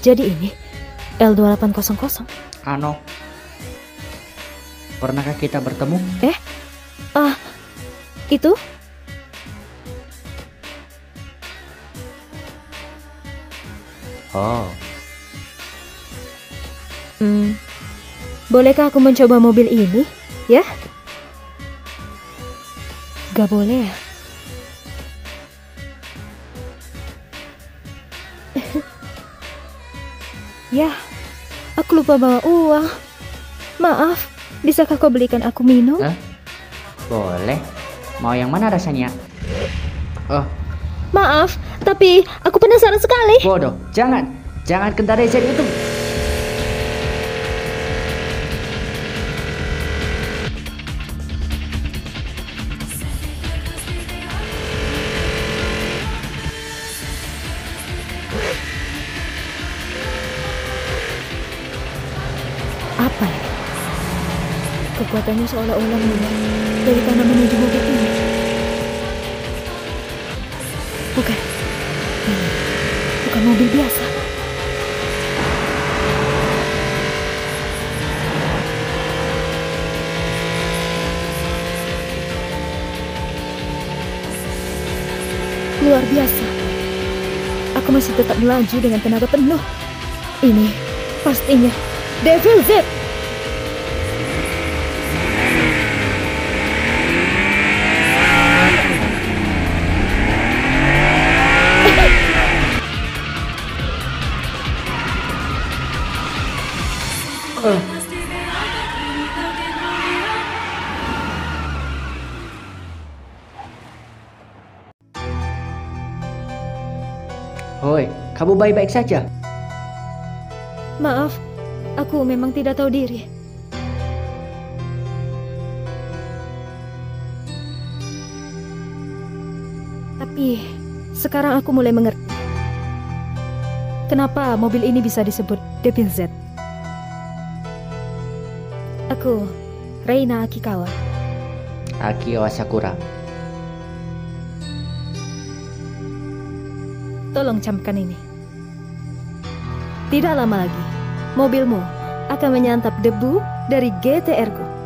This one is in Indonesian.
Jadi ini L2800. Ano, pernahkah kita bertemu? Eh? Ah, itu? Oh, Hmm. Bolehkah aku mencoba mobil ini? Ya? Gak boleh ya? Ya, aku lupa bawa uang. Maaf, bisakah kau belikan aku minum? Hah? boleh. Mau yang mana rasanya? Oh, Maaf, tapi aku penasaran sekali. bodoh. Jangan, jangan kendarai itu. Apa ya? Kekuatannya seolah-olah meluap dari tanah menuju mobil ini. Bukan. Ini bukan mobil biasa. Luar biasa. Aku masih tetap melaju dengan tenaga penuh. Ini pastinya Devil Z. Hoi, kamu baik-baik saja? Maaf, aku memang tidak tahu diri. Tapi sekarang aku mulai mengerti. Kenapa mobil ini bisa disebut Devil Z? Aku, Reina Akikawa. Akio Asakura. Tolong camkan ini. Tidak lama lagi, mobilmu akan menyantap debu dari GTR ku.